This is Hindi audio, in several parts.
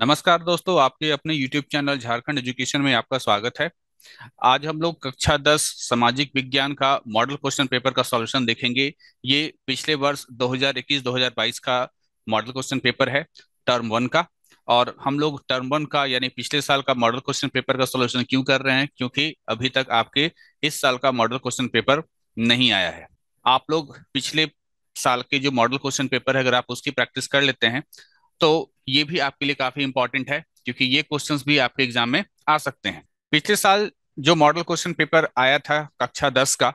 नमस्कार दोस्तों, आपके अपने YouTube चैनल झारखंड एजुकेशन में आपके स्वागत है। आज हम लोग कक्षा 10 सामाजिक विज्ञान का मॉडल क्वेश्चन पेपर का सॉल्यूशन देखेंगे। ये पिछले वर्ष 2021-2022 का मॉडल क्वेश्चन पेपर है, टर्म वन का। और हम लोग टर्म वन का यानी पिछले साल का मॉडल क्वेश्चन पेपर का सॉल्यूशन क्यों कर रहे हैं? क्योंकि अभी तक आपके इस साल का मॉडल क्वेश्चन पेपर नहीं आया है। आप लोग पिछले साल के जो मॉडल क्वेश्चन पेपर है, अगर आप उसकी प्रैक्टिस कर लेते हैं तो ये भी आपके लिए काफ़ी इंपॉर्टेंट है, क्योंकि ये क्वेश्चंस भी आपके एग्ज़ाम में आ सकते हैं। पिछले साल जो मॉडल क्वेश्चन पेपर आया था कक्षा दस का,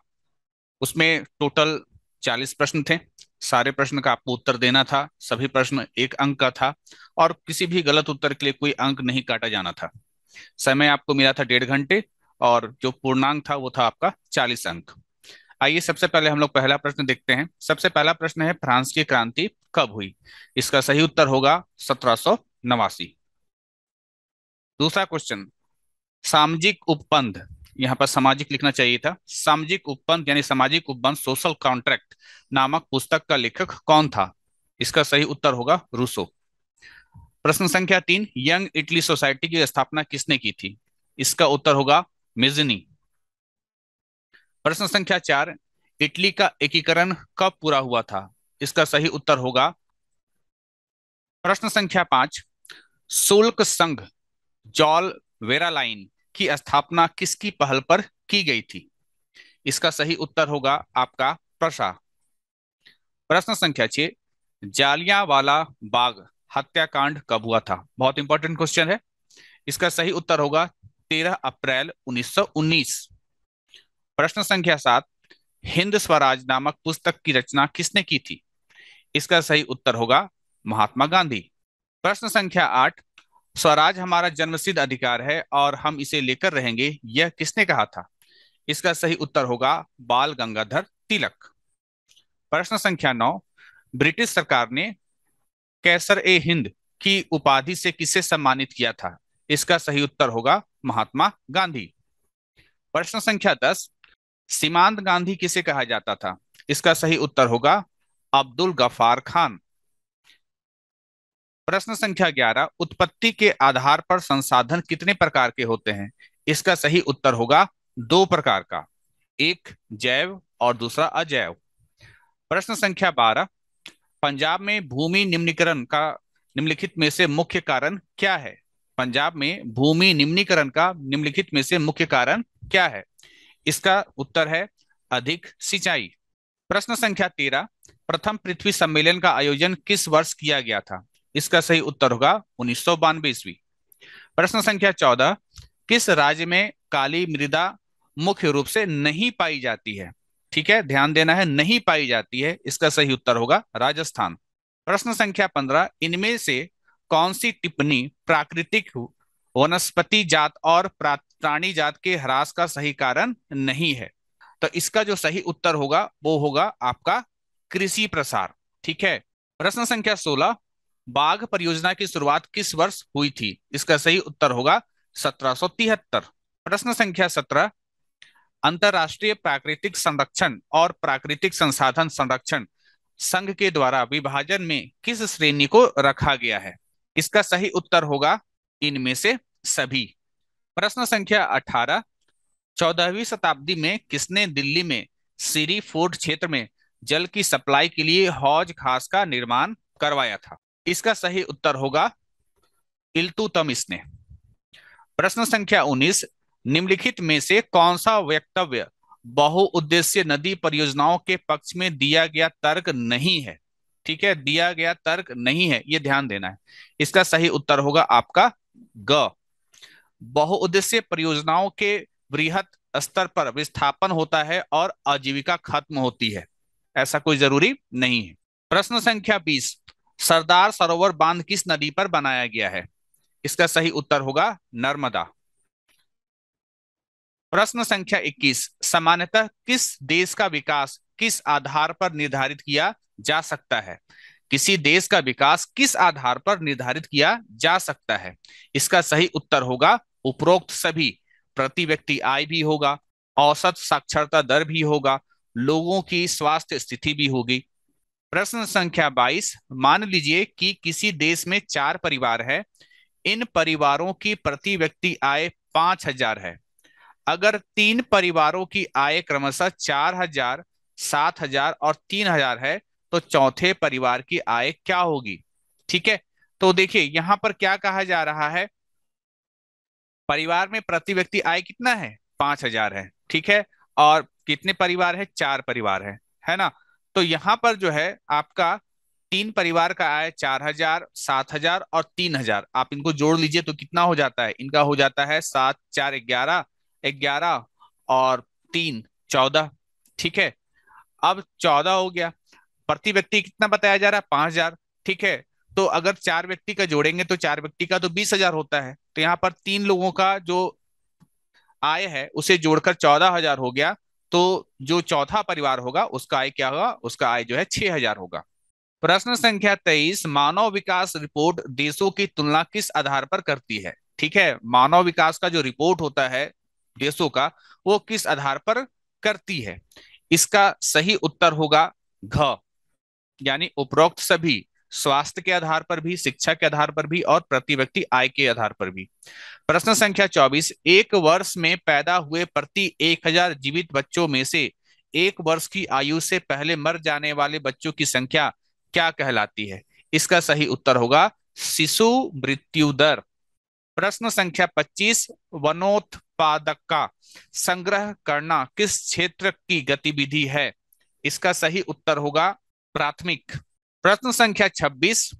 उसमें टोटल चालीस प्रश्न थे। सारे प्रश्न का आपको उत्तर देना था, सभी प्रश्न एक अंक का था, और किसी भी गलत उत्तर के लिए कोई अंक नहीं काटा जाना था। समय आपको मिला था डेढ़ घंटे, और जो पूर्णांक था वो था आपका चालीस अंक। आइए सबसे पहले हम लोग पहला प्रश्न देखते हैं। सबसे पहला प्रश्न है, फ्रांस की क्रांति कब हुई? इसका सही उत्तर होगा सत्रह नवासी। दूसरा क्वेश्चन सामाजिक उपबंध। यहाँ पर सामाजिक लिखना चाहिए था। सामाजिक उपबंध यानी सामाजिक उपबंध सोशल कॉन्ट्रैक्ट नामक पुस्तक का लेखक कौन था? इसका सही उत्तर होगा रूसो। प्रश्न संख्या तीन, यंग इटली सोसाइटी की स्थापना किसने की थी? इसका उत्तर होगा मिजनी। प्रश्न संख्या चार, इटली का एकीकरण कब पूरा हुआ था? इसका सही उत्तर होगा। प्रश्न संख्या पाँच, शुल्क संघ, जॉल वेरालाइन की स्थापना किसकी पहल पर की गई थी? इसका सही उत्तर होगा आपका प्रशा। प्रश्न संख्या छह जालियावाला बाग हत्याकांड कब हुआ था? बहुत इंपॉर्टेंट क्वेश्चन है। इसका सही उत्तर होगा तेरह अप्रैल 1919 प्रश्न संख्या सात, हिंद स्वराज नामक पुस्तक की रचना किसने की थी? इसका सही उत्तर होगा महात्मा गांधी। प्रश्न संख्या आठ, स्वराज हमारा जन्मसिद्ध अधिकार है और हम इसे लेकर रहेंगे, यह किसने कहा था? इसका सही उत्तर होगा बाल गंगाधर तिलक। प्रश्न संख्या नौ, ब्रिटिश सरकार ने कैसर ए हिंद की उपाधि से किसे सम्मानित किया था? इसका सही उत्तर होगा महात्मा गांधी। प्रश्न संख्या दस सीमांत गांधी किसे कहा जाता था? इसका सही उत्तर होगा अब्दुल गफार खान। प्रश्न संख्या ग्यारह, उत्पत्ति के आधार पर संसाधन कितने प्रकार के होते हैं? इसका सही उत्तर होगा दो प्रकार का, एक जैव और दूसरा अजैव। प्रश्न संख्या बारह, पंजाब में भूमि निम्नीकरण का निम्नलिखित में से मुख्य कारण क्या है? पंजाब में भूमि निम्नीकरण का निम्नलिखित में से मुख्य कारण क्या है? इसका उत्तर है अधिक सिंचाई। प्रश्न संख्या तेरह, प्रथम पृथ्वी सम्मेलन का आयोजन किस वर्ष किया गया था? इसका सही उत्तर होगा उन्नीस सौ बानवे ईस्वी। प्रश्न संख्या चौदह, किस राज्य में काली मृदा मुख्य रूप से नहीं पाई जाती है? ठीक है, ध्यान देना है, नहीं पाई जाती है, इसका सही उत्तर होगा राजस्थान। प्रश्न संख्या पंद्रह, इनमें से कौन सी टिप्पणी प्राकृतिक वनस्पति जात और प्राणी जात के ह्रास का सही कारण नहीं है। तो इसका जो सही उत्तर होगा, वो होगा आपका कृषि प्रसार, ठीक है? प्रश्न संख्या सोलह, बाघ परियोजना की शुरुआत किस वर्ष हुई थी? इसका सही उत्तर होगा सत्रह सौ तिहत्तर। प्रश्न संख्या सत्रह, अंतरराष्ट्रीय प्राकृतिक संरक्षण और प्राकृतिक संसाधन संरक्षण संघ के द्वारा विभाजन में किस श्रेणी को रखा गया है? इसका सही उत्तर होगा इनमें से सभी। प्रश्न संख्या अठारह, चौदहवीं शताब्दी में किसने दिल्ली में सीरी फोर्ट क्षेत्र में जल की सप्लाई के लिए हौज खास का निर्माण करवाया था? इसका सही उत्तर होगा इल्तुतमिश ने। प्रश्न संख्या उन्नीस, निम्नलिखित में से कौन सा वक्तव्य बहुउद्देश्य नदी परियोजनाओं के पक्ष में दिया गया तर्क नहीं है? ठीक है, दिया गया तर्क नहीं है, ये ध्यान देना है। इसका सही उत्तर होगा आपका ग। बहुउद्देश्य परियोजनाओं के वृहत स्तर पर विस्थापन होता है और आजीविका खत्म होती है। ऐसा कोई ज़रूरी नहीं है। प्रश्न संख्या बीस, सरदार सरोवर बाँध किस नदी पर बनाया गया है? इसका सही उत्तर होगा नर्मदा। प्रश्न संख्या 21 सामान्यतः किस देश का विकास किस आधार पर निर्धारित किया जा सकता है? किसी देश का विकास किस आधार पर निर्धारित किया जा सकता है? इसका सही उत्तर होगा उपरोक्त सभी प्रति व्यक्ति आय भी होगा, औसत साक्षरता दर भी होगा, लोगों की स्वास्थ्य स्थिति भी होगी। प्रश्न संख्या 22 मान लीजिए कि किसी देश में चार परिवार है, इन परिवारों की प्रति व्यक्ति आय पाँच हज़ार है। अगर तीन परिवारों की आय क्रमशः चार हज़ार, सात हज़ार और तीन हज़ार है तो चौथे परिवार की आय क्या होगी? ठीक है? तो देखिए, यहाँ पर क्या कहा जा रहा है? परिवार में प्रति व्यक्ति आय कितना है? पाँच हज़ार है, ठीक है? और कितने परिवार है? चार परिवार है है ना? तो यहाँ पर जो है, आपका तीन परिवार का आय चार हज़ार, सात हज़ार और तीन हज़ार। आप इनको जोड़ लीजिए तो कितना हो जाता है? इनका हो जाता है सात, चार, ग्यारह ग्यारह और तीन, चौदह, ठीक है? अब चौदह हो गया। प्रति व्यक्ति कितना बताया जा रहा है? पाँच हज़ार, ठीक है? तो अगर चार व्यक्ति का जोड़ेंगे तो चार व्यक्ति का तो बीस हज़ार होता है। तो यहाँ पर तीन लोगों का जो आय है, उसे जोड़कर चौदह हज़ार हो गया। तो जो चौथा परिवार होगा, उसका आय क्या होगा? उसका आय जो है छह हज़ार होगा। प्रश्न संख्या तेईस, मानव विकास रिपोर्ट देशों की तुलना किस आधार पर करती है? ठीक है, मानव विकास का जो रिपोर्ट होता है देशों का, वो किस आधार पर करती है? इसका सही उत्तर होगा घ, यानी उपरोक्त सभी स्वास्थ्य के आधार पर भी, शिक्षा के आधार पर भी और प्रति व्यक्ति आय के आधार पर भी। प्रश्न संख्या 24 एक वर्ष में पैदा हुए प्रति एक हज़ार जीवित बच्चों में से एक वर्ष की आयु से पहले मर जाने वाले बच्चों की संख्या क्या कहलाती है? इसका सही उत्तर होगा, शिशु मृत्यु दर। प्रश्न संख्या 25 वनोत्पादक का संग्रह करना किस क्षेत्र की गतिविधि है? इसका सही उत्तर होगा, प्राथमिक। प्रश्न संख्या 26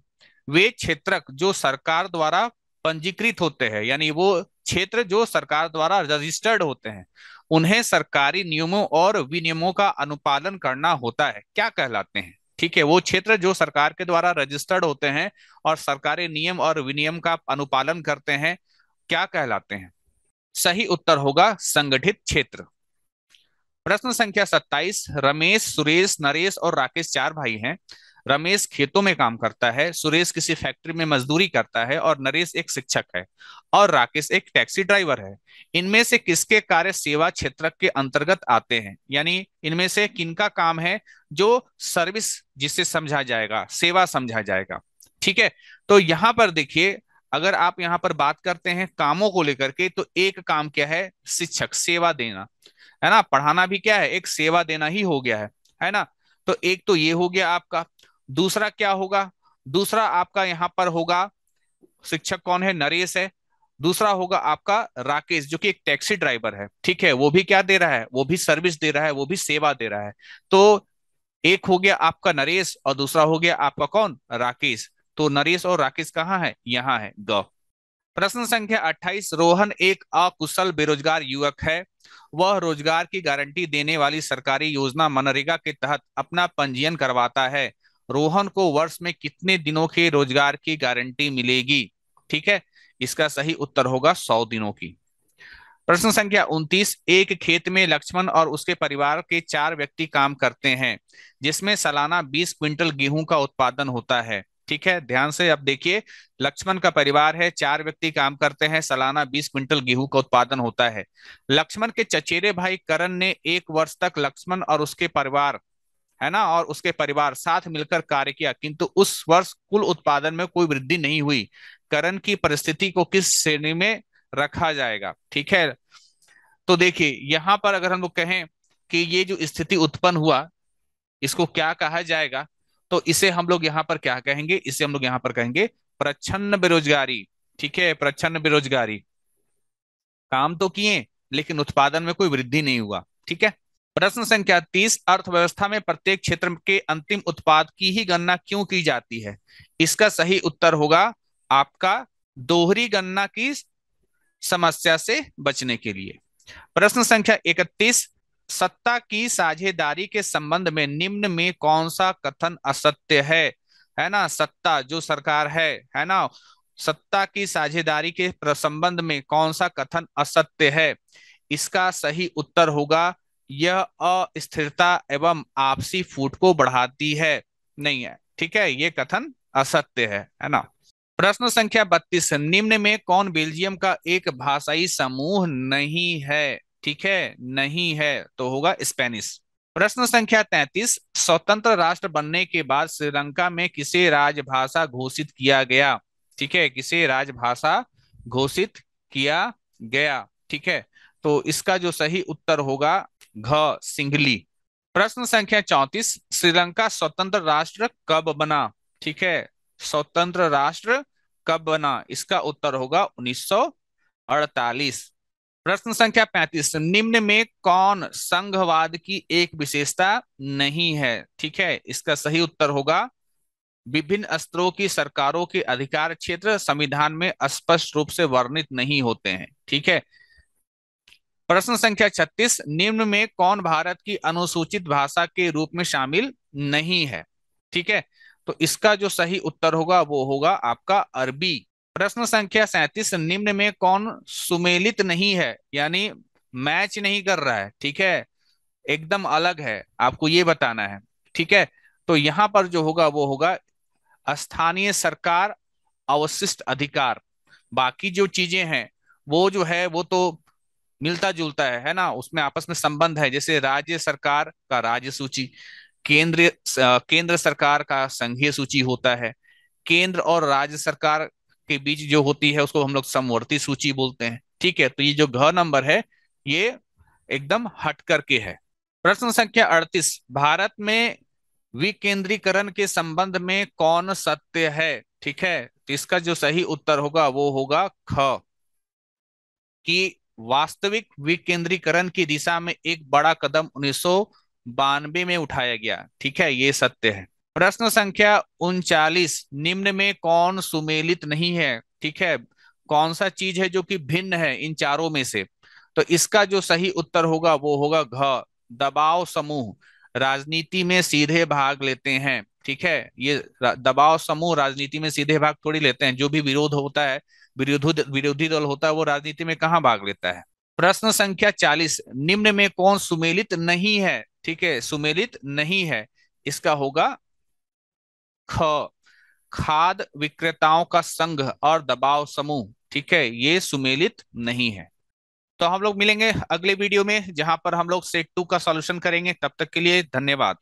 वे क्षेत्रक जो सरकार द्वारा पंजीकृत होते हैं, यानी वो क्षेत्र जो सरकार द्वारा रजिस्टर्ड होते हैं, उन्हें सरकारी नियमों और विनियमों का अनुपालन करना होता है। क्या कहलाते हैं? ठीक है, वो क्षेत्र जो सरकार के द्वारा रजिस्टर्ड होते हैं और सरकारी नियम और विनियम का अनुपालन करते हैं, क्या कहलाते हैं? सही उत्तर होगा संगठित क्षेत्र। प्रश्न संख्या 27 रमेश, सुरेश, नरेश और राकेश चार भाई हैं। रमेश खेतों में काम करता है, सुरेश किसी फैक्ट्री में मजदूरी करता है और नरेश एक शिक्षक है और राकेश एक टैक्सी ड्राइवर है। इनमें से किसके कार्य सेवा क्षेत्र के अंतर्गत आते हैं? यानी इनमें से किनका काम है जो सर्विस जिसे समझा जाएगा, सेवा समझा जाएगा? ठीक है तो यहाँ पर देखिए, अगर आप यहाँ पर बात करते हैं कामों को लेकर के तो एक काम क्या है? शिक्षक सेवा देना। है ना? पढ़ाना भी क्या है? एक सेवा देना ही हो गया है। है ना? तो एक तो ये हो गया आपका दूसरा क्या होगा? दूसरा आपका यहाँ पर होगा, शिक्षक कौन है? नरेश है। दूसरा होगा आपका राकेश, जो कि एक टैक्सी ड्राइवर है। ठीक है, वो भी क्या दे रहा है? वो भी सर्विस दे रहा है, वो भी सेवा दे रहा है। तो एक हो गया आपका नरेश और दूसरा हो गया आपका कौन? राकेश। तो नरेश और राकेश कहाँ है? यहाँ है। ग। प्रश्न संख्या 28 रोहन एक अकुशल बेरोजगार युवक है। वह रोज़गार की गारंटी देने वाली सरकारी योजना मनरेगा के तहत अपना पंजीयन करवाता है। रोहन को वर्ष में कितने दिनों के रोज़गार की गारंटी मिलेगी? ठीक है, इसका सही उत्तर होगा सौ दिनों की। प्रश्न संख्या 29 एक खेत में लक्ष्मण और उसके परिवार के चार व्यक्ति काम करते हैं, जिसमें सालाना 20 क्विंटल गेहूँ का उत्पादन होता है। ठीक है, ध्यान से अब देखिए, लक्ष्मण का परिवार है, चार व्यक्ति काम करते हैं, सालाना 20 क्विंटल गेहूँ का उत्पादन होता है। लक्ष्मण के चचेरे भाई करण ने एक वर्ष तक लक्ष्मण और उसके परिवार है ना? और उसके परिवार साथ मिलकर कार्य किया, किंतु उस वर्ष कुल उत्पादन में कोई वृद्धि नहीं हुई। करण की परिस्थिति को किस श्रेणी में रखा जाएगा? ठीक है? तो देखिए, यहाँ पर अगर हम लोग कहें कि ये जो स्थिति उत्पन्न हुआ, इसको क्या कहा जाएगा? तो इसे हम लोग यहाँ पर क्या कहेंगे? इसे हम लोग यहाँ पर कहेंगे प्रच्छन्न बेरोजगारी। ठीक है? प्रच्छन्न बेरोजगारी। काम तो किए, लेकिन उत्पादन में कोई वृद्धि नहीं हुआ। ठीक है? प्रश्न संख्या तीस, अर्थव्यवस्था में प्रत्येक क्षेत्र के अंतिम उत्पाद की ही गणना क्यों की जाती है? इसका सही उत्तर होगा आपका दोहरी गणना की समस्या से बचने के लिए। प्रश्न संख्या इकतीस, सत्ता की साझेदारी के संबंध में निम्न में कौन सा कथन असत्य है? है ना? सत्ता जो सरकार है है ना? सत्ता की साझेदारी के संबंध में कौन सा कथन असत्य है? इसका सही उत्तर होगा यह अस्थिरता एवं आपसी फूट को बढ़ाती है। नहीं है। ठीक है, ये कथन असत्य है है ना? प्रश्न संख्या बत्तीस, निम्न में कौन बेल्जियम का एक भाषाई समूह नहीं है? ठीक है, नहीं है तो होगा स्पेनिश। प्रश्न संख्या तैतीस, स्वतंत्र राष्ट्र बनने के बाद श्रीलंका में किसे राजभाषा घोषित किया गया? ठीक है, किसे राजभाषा घोषित किया गया? ठीक है तो इसका जो सही उत्तर होगा घ सिंगली। प्रश्न संख्या चौतीस, श्रीलंका स्वतंत्र राष्ट्र कब बना? ठीक है, स्वतंत्र राष्ट्र कब बना? इसका उत्तर होगा 1948 प्रश्न संख्या 35 निम्न में कौन संघवाद की एक विशेषता नहीं है? ठीक है, इसका सही उत्तर होगा, विभिन्न स्तरों की सरकारों के अधिकार क्षेत्र संविधान में स्पष्ट रूप से वर्णित नहीं होते हैं। ठीक है प्रश्न संख्या 36 निम्न में कौन भारत की अनुसूचित भाषा के रूप में शामिल नहीं है? ठीक है? तो इसका जो सही उत्तर होगा, वो होगा आपका अरबी। प्रश्न संख्या सैंतीस, निम्न में कौन सुमेलित नहीं है? यानी मैच नहीं कर रहा है। ठीक है? एकदम अलग है। आपको ये बताना है। ठीक है? तो यहाँ पर जो होगा, वो होगा स्थानीय सरकार अवशिष्ट अधिकार। बाकी जो चीज़ें हैं, वो जो है, वो तो मिलता जुलता है है ना? उसमें आपस में संबंध है। जैसे राज्य सरकार का राज्य सूची केंद्र केंद्र सरकार का संघीय सूची होता है। केंद्र और राज्य सरकार के बीच जो होती है, उसको हम लोग समवर्ती सूची बोलते हैं। ठीक है? तो ये जो घ नंबर है, ये एकदम हट करके है। प्रश्न संख्या अड़तीस, भारत में विकेंद्रीकरण के संबंध में कौन सत्य है? ठीक है? तो इसका जो सही उत्तर होगा, वो होगा ख। कि वास्तविक विकेंद्रीकरण की दिशा में एक बड़ा कदम उन्नीस बानवे में उठाया गया। ठीक है, ये सत्य है। प्रश्न संख्या उनचालीस, निम्न में कौन सुमेलित नहीं है? ठीक है, कौन सा चीज़ है जो कि भिन्न है इन चारों में से? तो इसका जो सही उत्तर होगा, वो होगा घ, दबाव समूह। राजनीति में सीधे भाग लेते हैं। ठीक है, ये दबाव समूह राजनीति में सीधे भाग थोड़ी लेते हैं। जो भी विरोध होता है विरोधी विरोधी दल होता है, वो राजनीति में कहाँ भाग लेता है? प्रश्न संख्या चालीस, निम्न में कौन सुमेलित नहीं है? ठीक है, सुमेलित नहीं है। इसका होगा ख, खाद विक्रेताओं का संघ और दबाव समूह, ठीक है, ये सुमेलित नहीं है। तो हम लोग मिलेंगे अगले वीडियो में, जहाँ पर हम लोग सेट टू का सॉल्यूशन करेंगे। तब तक के लिए धन्यवाद।